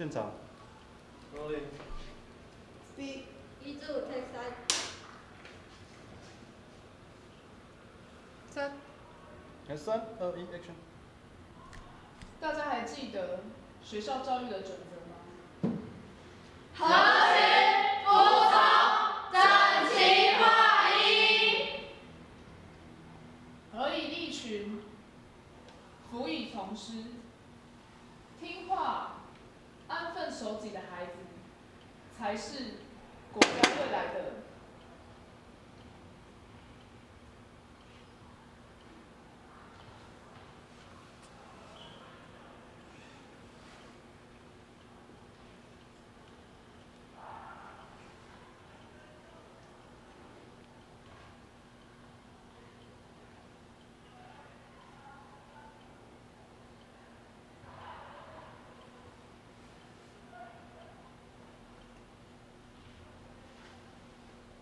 现场。Rolling。Speed。一至五 take 三。三。二一 action。大家还记得学校教育的准则吗？合群、服从、整齐划一。合以利群，辅以从师。听话、安分守己的孩子，才是国家未来的。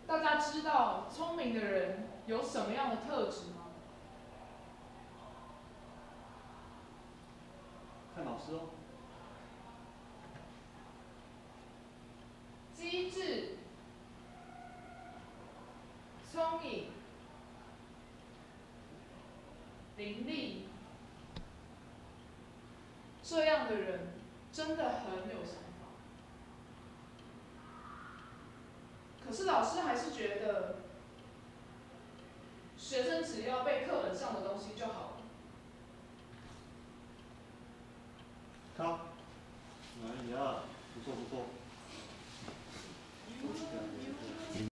大家知道聪明的人有什么样的特质吗？看老师哦。机智、聪颖、伶俐，这样的人真的很有想法。可是老师还是觉得学生只要背课本上的东西就好了。好哎呀不错不错。